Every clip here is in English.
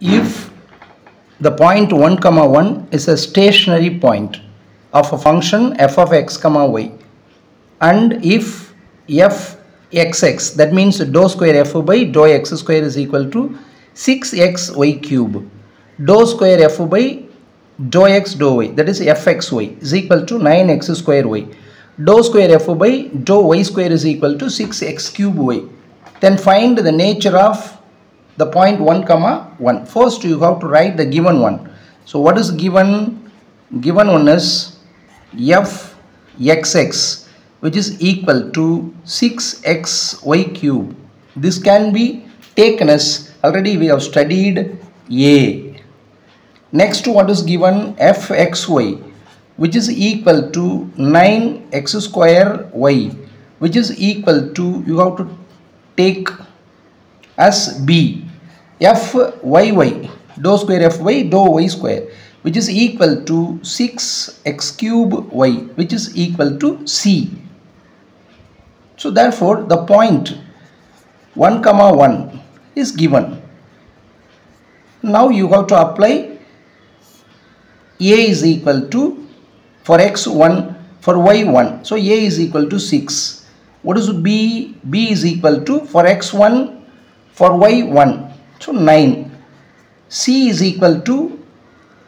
if the point 1 comma 1 is a stationary point of a function f of x comma y and if f xx that means dou square f by dou x square is equal to 6xy cube dou square f by dou x dou y that is fxy is equal to 9x square y. Dou square f by dou y square is equal to 6x cube y. Then find the nature of the point 1 comma 1 first you have to write the given one. So what is given? Given one is f xx which is equal to 6xy cube. This can be taken as already we have studied a. Next to what is given? Fxy which is equal to 9x square y which is equal to you have to take as b fyy dou square fy dou y square which is equal to 6x cube y which is equal to c. So therefore the point 1 comma 1 is given. Now you have to apply a is equal to for x1 for y1 so a is equal to 6 what is b? B is equal to for x1 for y1 so 9 c is equal to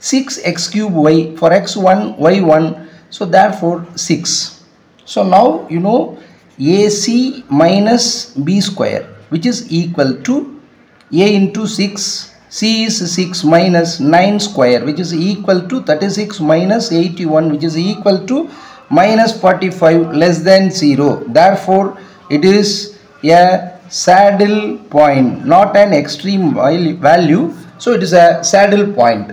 6x cube y for x1 y1 so therefore 6 so now you know ac minus b square which is equal to a into 6 c is 6 minus 9 square which is equal to 36 minus 81 which is equal to minus 45 less than 0 therefore it is a saddle point not an extreme value. So it is a saddle point